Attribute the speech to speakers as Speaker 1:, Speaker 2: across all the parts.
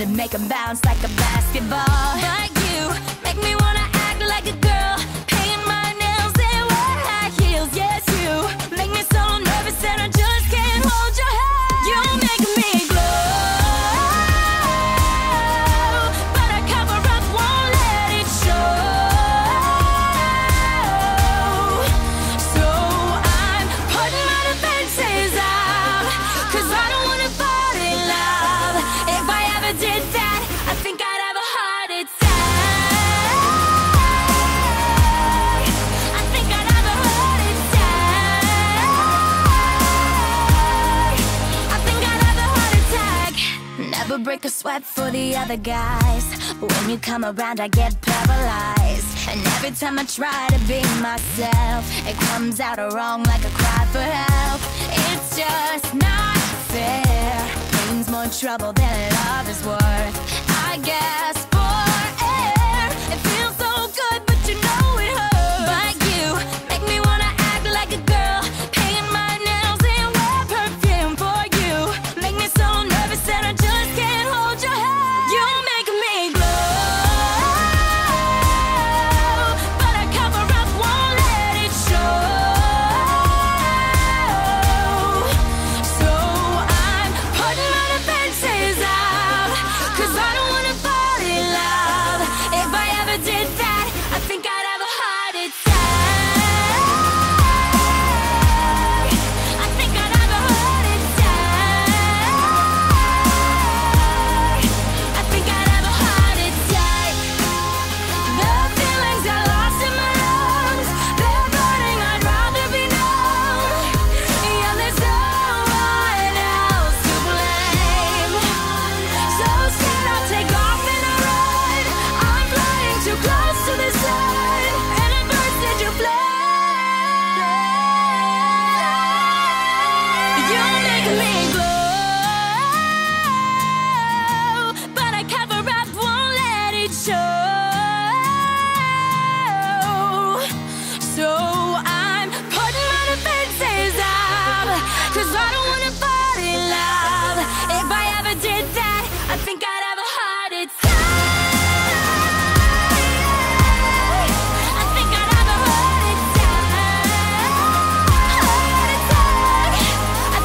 Speaker 1: then make him bounce like a basketball. Break a sweat for the other guys. When you come around, I get paralyzed. And every time I try to be myself, it comes out wrong like a cry for help. It's just not fair. Pain's more trouble than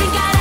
Speaker 1: think I